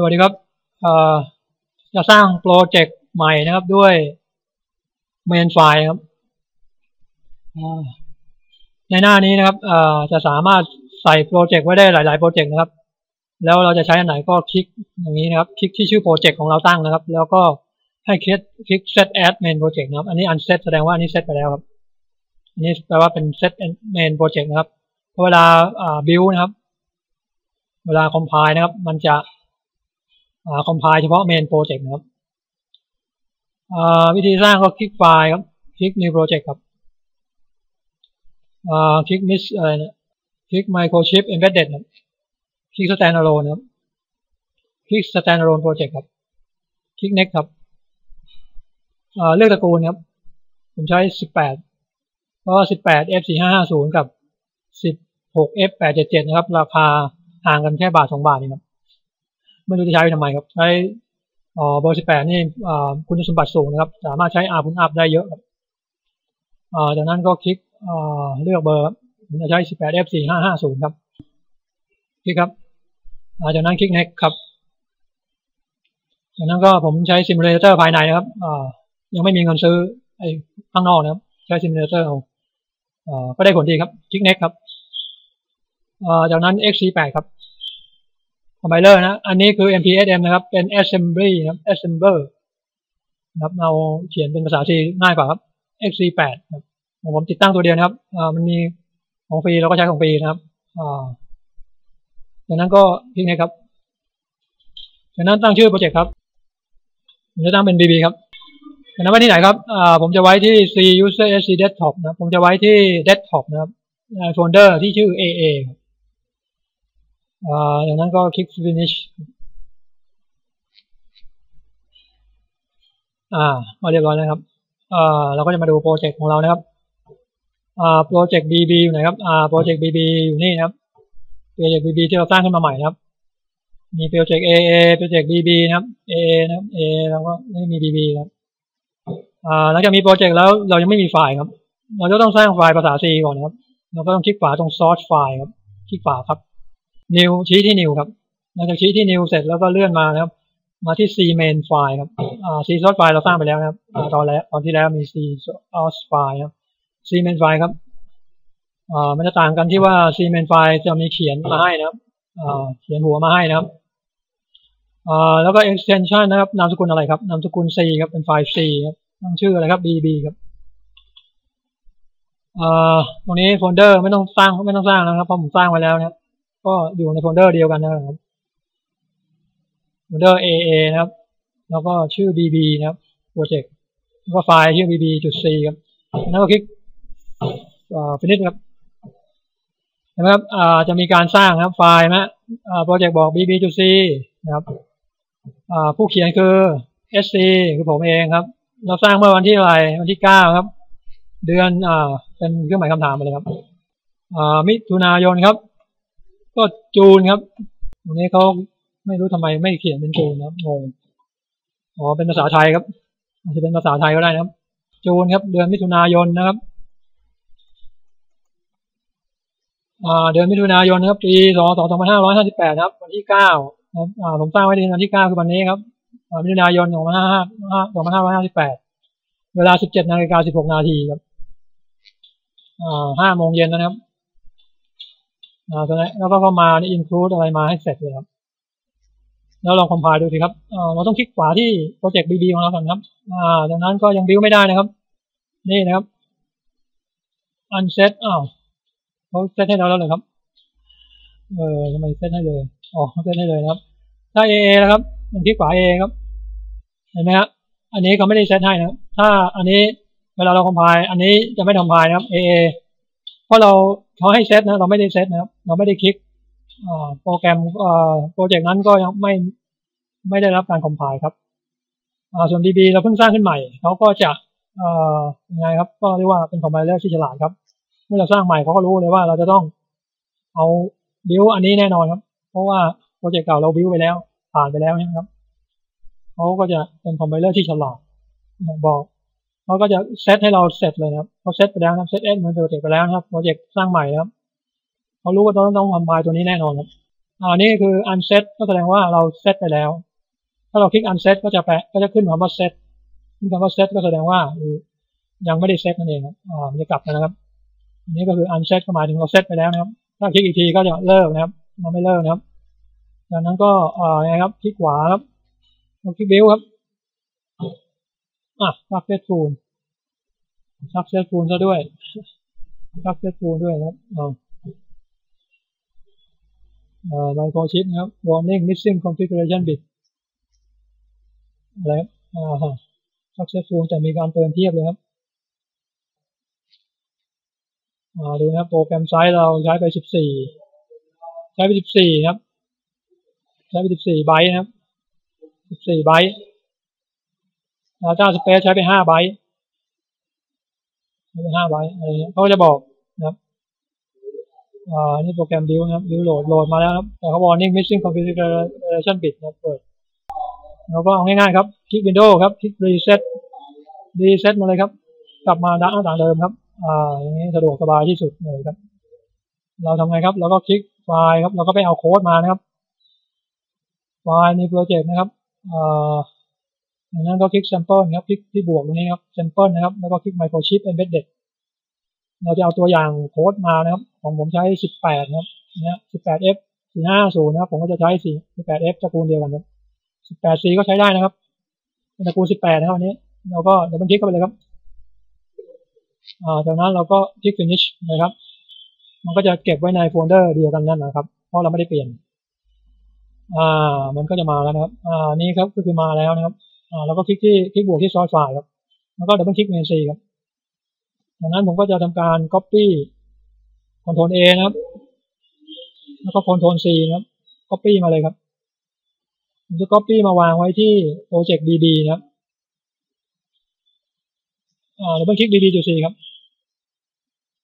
สวัสดีครับจะสร้างโปรเจกต์ใหม่นะครับด้วย main file ครับในหน้านี้นะครับจะสามารถใส่โปรเจกต์ไว้ได้หลาย ๆ โปรเจกต์นะครับ แล้วเราจะใช้อันไหนก็คลิกอย่างนี้นะครับ คลิกที่ชื่อโปรเจกต์ของเราตั้งนะครับ แล้วก็ให้คลิกคลิก set as main project นะครับ อันนี้ unset แสดงว่าอันนี้เซตไปแล้วครับ อันนี้แปลว่าเป็น set main project นะครับ เวลาอ่า build นะครับ เวลา compile นะครับ มันจะ อ่า compile เฉพาะ main project นะครับวิธีสร้างก็คลิกไฟล์ครับ คลิก new project ครับคลิก miss อะไรนะคลิก microchip embedded ครับคลิก standalone นะครับ คลิก standalone project ครับ คลิก next ครับเลือกตระกูลครับ ผมใช้ 18เพราะว่า18 f 4 5 5 0กับ 16 f 8 7 7นะครับ ราคาห่างกันแค่บาทสองบาทนี่ครับ ไม่รู้จะใช้ทำไมครับ ใช้เบอร์18นี่คุณสมบัติสูงนะครับ สามารถใช้อาพุนอัพได้เยอะครับจากนั้นก็คลิกเลือกเบอร์ครับผมจะใช้ 18 f 4 5 5 0 ครับ คลิกครับจากนั้นคลิก next ครับ จากนั้นก็ผมใช้ simulator ภายในนะครับยังไม่มีเงินซื้อไอ้ข้างนอกนะครับ ใช้ simulator เอาก็ได้ผลดีครับ คลิก next ครับจากนั้น xc8 ครับ compiler นะ อันนี้คือ mpasm นะครับ เป็น assembly นะครับ assembler นะครับ เราเขียนเป็นภาษา C ง่ายกว่าครับ xc8 ครับผมติดตั้งตัวเดียวนะครับมันมีของฟรีเราก็ใช้ของฟรีนะครับจากนั้นก็คลิกนะครับจากนั้นตั้งชื่อโปรเจกต์ครับ ผมจะตั้งเป็น bb ครับจากนั้นไว้ที่ไหนครับผมจะไว้ที่ c user sc desktop นะ ผมจะไว้ที่ desktop นะครับโฟลเดอร์ที่ชื่อ aa ครับ อ่าอย่างนั้นก็คลิก finish อ่าก็เรียบร้อยแล้วครับอ่าเราก็จะมาดูโปรเจกต์ของเรานะครับอ่าโปรเจกต์ bb อยู่ไหนครับอ่าโปรเจกต์ bb อยู่นี่นะครับโปรเจกต์ bb ที่เราสร้างขึ้นมาใหม่นะครับ มีโปรเจกต์ aa โปรเจกต์ bb นะครับ aa นะครับ a แล้วก็ไม่มี bb ครับอ่าหลังจากมีโปรเจกต์แล้วเรายังไม่มีไฟล์ครับ เราจะต้องสร้างไฟล์ภาษา C ก่อนนะครับ เราก็ต้องคลิกขวาตรง source file ครับ คลิกขวาครับ new ชี้ที่ new ครับหลังจากชี้ที่ new เสร็จแล้วก็เลื่อนมานะครับ มาที่ c main file ครับอ่า c source file เราสร้างไปแล้วนะครับตอนแล้วตอนที่แล้วมี c source file ครับ c main file ครับอ่ามันจะต่างกันที่ว่า c main file จะมีเขียนมาให้นะครับอ่าเขียนหัวมาให้นะครับอ่าแล้วก็ extension นะครับนามสกุลอะไรครับนามสกุล c ครับเป็นไฟล์ c ครับตั้งชื่ออะไรครับ bb ครับอ่าตรงนี้โฟลเดอร์ไม่ต้องสร้างไม่ต้องสร้างนะครับเพราะผมสร้างไว้แล้วนะครับ ก็อยู่ในโฟลเดอร์เดียวกันนะครับโฟลเดอร์ AA นะครับ แล้วก็ชื่อ BB นะครับโปรเจกต์แล้วก็ไฟล์ชื่อ BB จุด C ครับแล้วก็คลิกอ่า finish ครับนะครับอ่าจะมีการสร้างครับไฟล์นะอ่าโปรเจกต์บอก BB จุด C นะครับอ่าผู้เขียนคือ SC คือผมเองครับ เราสร้างเมื่อวันที่อะไรวันที่เก้าครับ เดือนอ่าเป็นเครื่องหมายคำถามไปเลยครับอ่ามิถุนายนครับ ก็จูนครับ ตรงนี้เขาไม่รู้ทำไมไม่เขียนเป็นจูนครับงงอ๋อเป็นภาษาไทยครับ อาจจะเป็นภาษาไทยก็ได้นะครับ จูนครับ เดือนมิถุนายนนะครับอ่าเดือนมิถุนายนครับปีสองสองพันห้าร้อยห้าสิบแปดครับ วันที่เก้าครับอ่าผมสร้างไว้ในวันที่เก้าคือวันนี้ครับมิถุนายนสองพันห้าห้าสองพันห้าร้อยห้าสิบแปดเวลาสิบเจ็ดนาฬิกาสิบหกนาทีครับอ่าห้าโมงเย็นนะครับ นนี้แล้วก็เข้ามานี่ include อะไรมาให้เสร็จเลยครับ แล้วลองคอมไพล์ดูสิครับเราต้องคลิกขวาที่โปรเจกต์ BB ของเราก่อนครับอ่าจากนั้นก็ยังบิวไม่ได้นะครับ นี่นะครับ unset อ้าวเขาเซตให้เราแล้วเลยครับ เออทำไมเซตให้เลย อ๋อเซตให้เลยนะครับ ถ้า AA นะครับต้องคลิกขวา AA ครับ เห็นไหมครับอันนี้เขาไม่ได้เซตให้นะครับ ถ้าอันนี้เวลาเรา compile อันนี้จะไม่ compile นะครับ AA เพราะเรา เขาให้เซตนะเราไม่ได้เซตนะครับ เราไม่ได้คลิกโปรแกรมโปรเจกต์นั้นก็ยังไม่ไม่ได้รับการ compile ครับส่วน BB เราเพิ่งสร้างขึ้นใหม่เขาก็จะยังไงครับก็เรียกว่าเป็น compiler ที่ฉลาดครับ เมื่อเราสร้างใหม่เขาก็รู้เลยว่าเราจะต้องเอาบิวอันนี้แน่นอนครับ เพราะว่าโปรเจกต์เก่าเราบิวไปแล้วผ่านไปแล้วนะครับเขาก็จะเป็น compiler ที่ฉลาดบอก เขาก็จะเซตให้เราเสร็จเลยครับเขาเซตไปแล้วครับ set as main project ไปแล้วครับโปรเจกต์สร้างใหม่ครับเขารู้ว่าต้องต้อง compile ตัวนี้แน่นอนครับอันนี้คือ unset ก็แสดงว่าเราเซตไปแล้ว ถ้าเราคลิก unset ก็จะแปะก็จะขึ้นคำว่า set ขึ้นคำว่า set ก็แสดงว่ายังไม่ได้เซตนั่นเองครับอ่ามันจะกลับนะครับอันนี้ก็คือ unset ก็หมายถึงเราเซตไปแล้วนะครับ ถ้าคลิกอีกทีก็จะเลิกนะครับเราไม่เลิกนะครับจากนั้นก็อ่าไงครับคลิกขวาครับเราคลิก build ครับ อะ successful successful ซะด้วย successful ด้วยครับเอ่อ microchip นะครับ warning missing configuration bit อะไรครับอ่าฮะ successful แต่มีการเตือนเทียบเลยครับอ่าดูนะครับโปรแกรมไซส์เราใช้ไป 14 ใช้ไป 14 ครับ ใช้ไป 14 ไบต์นะครับ 14 ไบต์ Data Space ใช้ไป5ไบต์ใช้ไป5ไบต์อะไรเงี้ยเขาจะบอกนะครับอ่านี่โปรแกรมดิวนะครับดิวโหลดโหลดมาแล้วครับ แต่เขาบอก warning missing configuration bit นะครับเปิดเราก็เอาง่ายๆครับ คลิก Windows ครับ คลิก reset reset มาเลยครับ กลับมาหน้าต่างเดิมครับ อ่า อย่างนี้สะดวกสบายที่สุดเลยครับ เราทำไงครับ เราก็คลิกไฟล์ครับ เราก็ไปเอาโค้ดมานะครับ ไฟล์ในโปรเจกต์นะครับ อ่า นั้นก็คลิก sample ครับ คลิกที่บวกตรงนี้ครับ sample นะครับ แล้วก็คลิก microchip embedded เราจะเอาตัวอย่างโค้ดมานะครับ ของผมใช้ 18 นะครับนะ 18f 450 นะครับ ผมก็จะใช้ 18f ตระกูลเดียวกันครับ 18c ก็ใช้ได้นะครับเป็นตระกูล 18 นะครับอันนี้ เราก็เดี๋ยวมันคลิกเข้าไปเลยครับ อ่า จากนั้นเราก็คลิก finish นะครับ มันก็จะเก็บไว้ในโฟลเดอร์เดียวกันนั่นนะครับ เพราะเราไม่ได้เปลี่ยน อ่า มันก็จะมาแล้วนะครับ อ่า นี่ครับก็คือมาแล้วนะครับ อ่าแล้วก็คลิกที่คลิกบวกที่ source file ครับ แล้วก็ double click main c ครับจากนั้นผมก็จะทำการ copy Ctrl A นะครับ แล้วก็ Ctrl C นะครับ copy มาเลยครับผมจะ copy มาวางไว้ที่โปรเจกต์ BB นะครับอ่าดับเบิลคลิก BB จุด C ครับ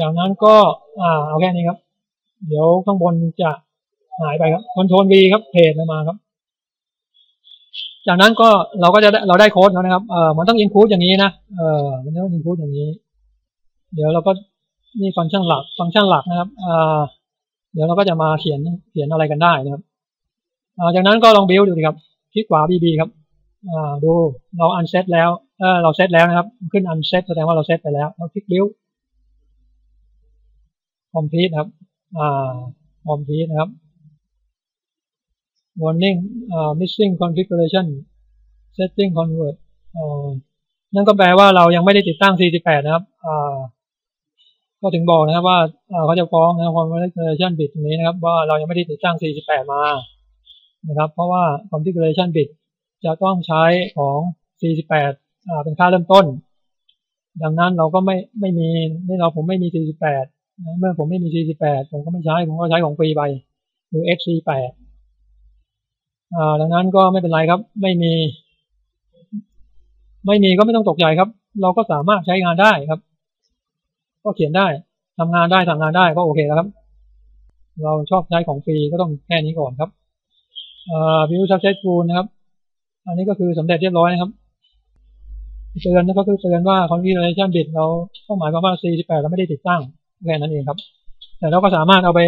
จากนั้นก็อ่าเอาแค่นี้ครับ เดี๋ยวข้างบนจะหายไปครับ Ctrl V ครับเพจมาครับ จากนั้นก็เราก็จะเราได้โค้ดแล้วนะครับเออมันต้องอินคูดอย่างนี้นะเออมันต้องอินคูดอย่างนี้ เดี๋ยวเราก็นี่ฟังก์ชันหลัก ฟังก์ชันหลักนะครับเอ่าเดี๋ยวเราก็จะมาเขียนเขียนอะไรกันได้นะครับอ่าจากนั้นก็ลองบิวดูดีครับคลิกขวา BB ครับอ่าดูเราอันเซตแล้วเออเราเซตแล้วนะครับ ขึ้นอันเซตแสดงว่าเราเซตไปแล้วเราคลิกบิวคอมพิวครับอ่าคอมพิวนะครับ warning อ่า missing configuration setting convert นั่นก็แปลว่าเรายังไม่ได้ติดตั้ง 48 นะครับอ่าก็ถึงบอกนะครับว่าเขาจะฟ้องนะครับ configuration bit ตรงนี้นะครับ ว่าเรายังไม่ได้ติดตั้ง 48 มานะครับ เพราะว่า configuration bit จะต้องใช้ของ 48อ่าเป็นค่าเริ่มต้น ดังนั้นเราก็ไม่ไม่มีนี่เราผมไม่มี 48 เมื่อผมไม่มี 48 ผมก็ไม่ใช้ ผมก็ใช้ของฟรีไปคือ XC8 ดังนั้นก็ไม่เป็นไรครับ ไม่มี ไม่มีก็ไม่ต้องตกใจครับ เราก็สามารถใช้งานได้ครับ ก็เขียนได้ทำงานได้ทำงงานได้ก็โอเคแล้วครับ เราชอบใช้ของฟรีก็ต้องแค่นี้ก่อนครับอ่า view successful นะครับ อันนี้ก็คือสำเร็จเรียบร้อยนะครับเตือนนะก็คือเตือนว่า configuration bit เราต้องหมายความว่า 48 เราไม่ได้ติดตั้งแค่นั้นเองครับ แต่เราก็สามารถเอาไป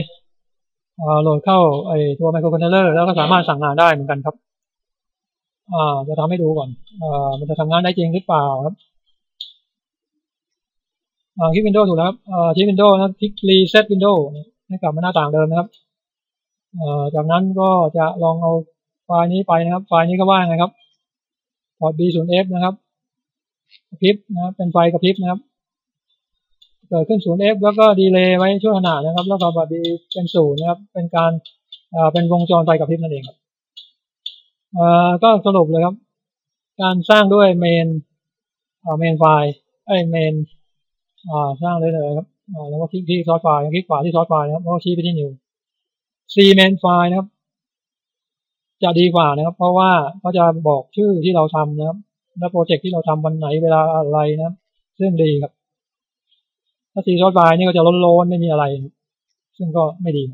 โหลดเข้าไอตัวไมโครคอนโทรลเลอร์แล้วก็สามารถสั่งงานได้เหมือนกันครับอ่าจะทำให้ดูก่อนอ่ามันจะทำงานได้จริงหรือเปล่าครับอ่าคลิก Windows ถูกแล้วครับอ่าคลิก Windows นะคลิก Reset Windows ให้กลับมาหน้าต่างเดิมนะครับอ่าจากนั้นก็จะลองเอาไฟล์นี้ไปนะครับ ไฟล์นี้ก็ว่าไงครับพอร์ต B0F นะครับ กระพริบนะครับเป็นไฟกระพริบนะครับ เกิดขึ้น 0F แล้วก็ delay ไว้ชั่วขณะนะครับ แล้วก็พอร์ต B เป็นศูนย์นะครับ เป็นการอ่าเป็นวงจรไฟกระพริบนั่นเองครับอ่าก็สรุปเลยครับ การสร้างด้วย main อ่า main file ไอ้ main อ่าสร้างได้เลยครับอ่าแล้วก็คลิกที่ source file คลิกขวาที่ source file นะครับแล้วก็ชี้ไปที่ new C main file นะครับ จะดีกว่านะครับ เพราะว่าเขาจะบอกชื่อที่เราทำนะครับ และโปรเจกต์ที่เราทำวันไหนเวลาอะไรนะครับ ซึ่งดีครับ ถ้า C ซอสไฟล์นี่ก็จะล้นๆไม่มีอะไร ซึ่งก็ไม่ดี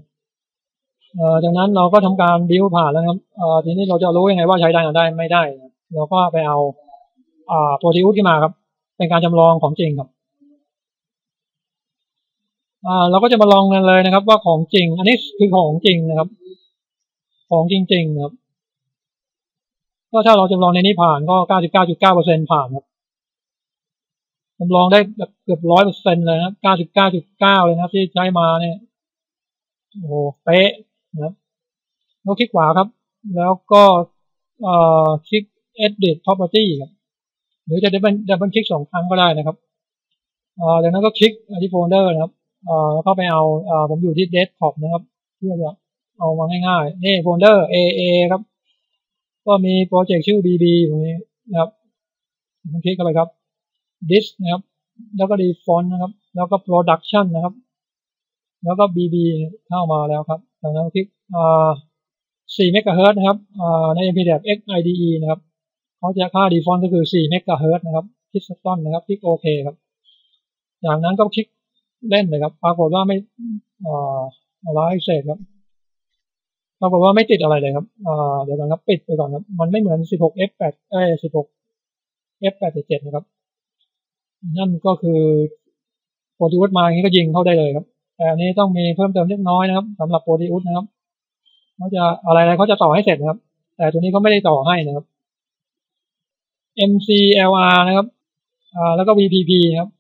จากนั้นเราก็ทำการบิวผ่านแล้วครับทีนี้เราจะรู้ยังไงว่าใช้ได้หรือได้ไม่ได้ เราก็ไปเอาอ่าโปรตีอุสขึ้นมาครับ เป็นการจำลองของจริงครับเราก็จะมาลองกันเลยนะครับ ว่าของจริง อันนี้คือของจริงนะครับ ของจริงๆครับก็ถ้าเราจำลองในนี้ผ่านก็ 99.9%ผ่านครับ จำลองได้แบบเกือบร้อยเปอร์เซ็นต์เลยนะครับ99.9เลยนะที่ใช้มาเนี่ยโอ้โหเป๊ะนะครับแล้วคลิกขวาครับ แล้วก็เอ่อคลิก edit property ครับหรือจะ double double click สองครั้งก็ได้นะครับเอ่อจากนั้นก็คลิกที่โฟลเดอร์นะครับเอ่อแล้วก็ไปเอาเอ่อผมอยู่ที่ desktop นะครับ เพื่อจะเอามาง่ายๆนี่โฟลเดอร์ AA ครับ ก็มีโปรเจกต์ชื่อ BB ตรงนี้นะครับผมคลิกเข้าไปครับ this นะครับ แล้วก็ default นะครับ แล้วก็ production นะครับ แล้วก็ BB เข้ามาแล้วครับจากนั้นคลิกอ่า4 MHz นะครับอ่าใน MPDF XIDE นะครับเขาจะค่า default ก็คือ 4 MHz นะครับคลิก stop นะครับ คลิกโอเคครับ จากนั้นก็คลิกเล่นเลยครับ ปรากฏว่าไม่อ่าอะไรเสร็จครับ ปรากฏว่าไม่ติดอะไรเลยครับอ่าเดี๋ยวก่อนครับ ปิดไปก่อนครับ มันไม่เหมือน 16 F8 เอ้ย16 F877 นะครับ นั่นก็คือโปรติอุสมาอย่างนี้ก็ยิงเข้าได้เลยครับ แต่อันนี้ต้องมีเพิ่มเติมเล็กน้อยนะครับสำหรับโปรติอุสนะครับเขาจะอะไรอะไรเขาจะต่อให้เสร็จนะครับ แต่ตัวนี้เขาไม่ได้ต่อให้นะครับ MCLR นะครับอ่าแล้วก็ VPP นะครับ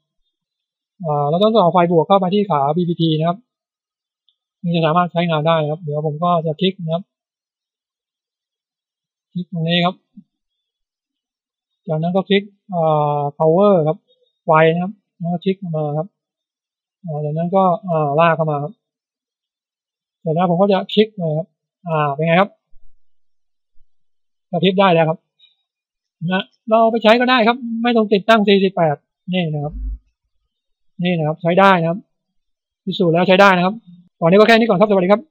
อ่าเราต้องต่อไฟบวกเข้าไปที่ขา VPP นะครับนี่จะสามารถใช้งานได้นะครับ เดี๋ยวผมก็จะคลิกนะครับ คลิกตรงนี้ครับ จากนั้นก็คลิกอ่า power ครับ ไฟนะครับ แล้วก็คลิกมาครับอ่าจากนั้นก็อ่าลากเข้ามาครับเสร็จแล้วผมก็จะคลิกเลยครับ อ่า เป็นไงครับกระพริบได้แล้วครับนะเราไปใช้ก็ได้ครับ ไม่ต้องติดตั้ง 48 นี่นะครับ นี่นะครับ ใช้ได้นะครับพิสูจน์แล้วใช้ได้นะครับตอนนี้ก็แค่นี้ก่อนครับ สวัสดีครับ